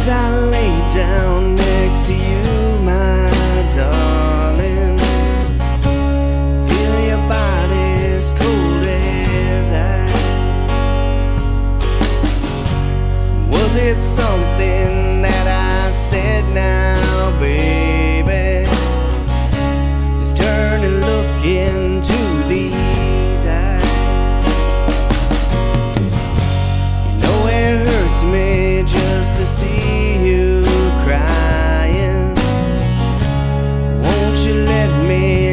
As I lay down next to you, my darling. Feel your body as cold as ice. Was it something that I said now, baby? Just turn and look into these eyes. You know it hurts me just to see you crying. Won't you let me?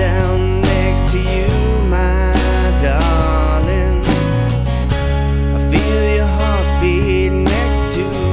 down next to you, my darling. I feel your heartbeat next to